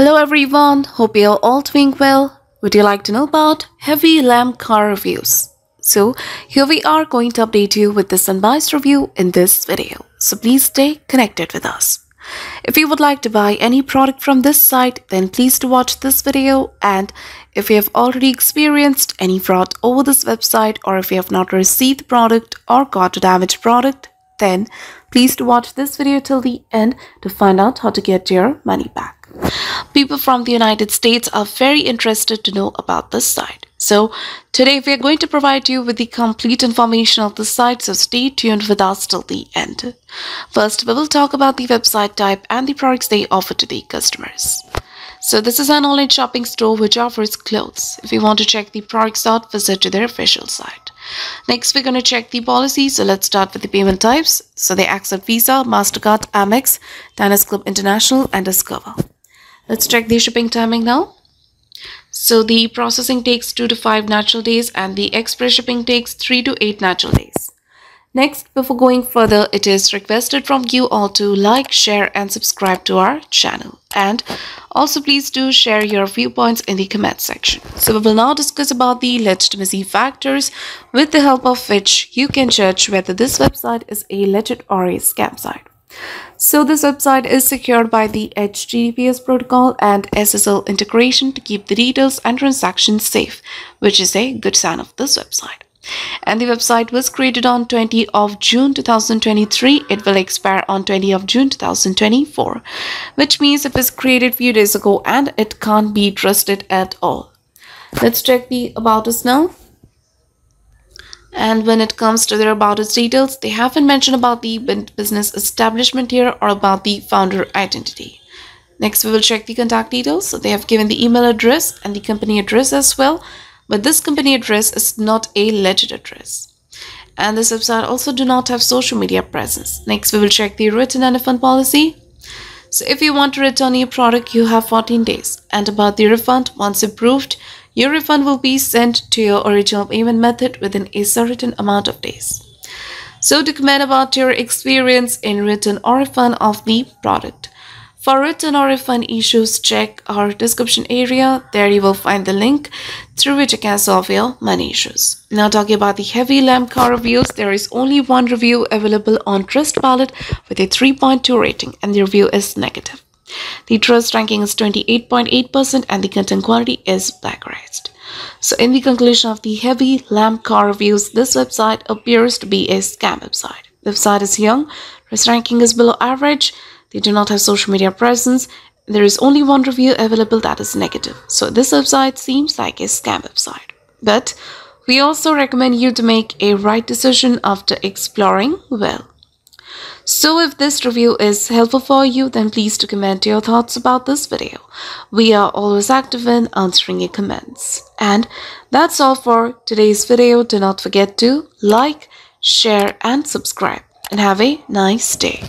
Hello everyone, hope you're all doing well. Would you like to know about Heavylampca reviews? So here we are going to update you with this unbiased review in this video. So please stay connected with us. If you would like to buy any product from this site, then please do watch this video. And if you have already experienced any fraud over this website or if you have not received the product or got a damaged product, then please do watch this video till the end to find out how to get your money back. People from the United States are very interested to know about this site. So today we are going to provide you with the complete information of the site, so stay tuned with us till the end. First, we will talk about the website type and the products they offer to the customers. So this is an online shopping store which offers clothes. If you want to check the products out, visit to their official site. Next, we're going to check the policy. So let's start with the payment types. So they accept Visa, MasterCard, Amex, Diners Club International, and Discover. Let's check the shipping timing now. So the processing takes 2 to 5 natural days and the express shipping takes 3 to 8 natural days. Next, before going further, it is requested from you all to like, share and subscribe to our channel. And also please do share your viewpoints in the comment section. So we will now discuss about the legitimacy factors with the help of which you can judge whether this website is a legit or a scam site. So this website is secured by the HTTPS protocol and SSL integration to keep the details and transactions safe, which is a good sign of this website. And the website was created on 20 of June 2023. It will expire on 20 of June 2024, which means it was created few days ago and it can't be trusted at all. Let's check the about us now. And when it comes to their about us details, they haven't mentioned about the business establishment here or about the founder identity. Next, we will check the contact details. So they have given the email address and the company address as well. But this company address is not a legit address. And this website also do not have social media presence. Next, we will check the written and refund policy. So if you want to return your product, you have 14 days. And about the refund, once approved, your refund will be sent to your original payment method within a certain amount of days. So to comment about your experience in return or refund of the product. For return or refund issues, check our description area. There you will find the link through which you can solve your money issues. Now talking about the Heavylampca reviews, there is only one review available on Trustpilot with a 3.2 rating and the review is negative. The trust ranking is 28.8% and the content quality is blacklist. So in the conclusion of the Heavylampca reviews, this website appears to be a scam website. The website is young, trust ranking is below average, they do not have social media presence, there is only one review available that is negative. So this website seems like a scam website. But we also recommend you to make a right decision after exploring well. So if this review is helpful for you, then please do comment your thoughts about this video. We are always active in answering your comments. And that's all for today's video. Do not forget to like, share and subscribe. And have a nice day.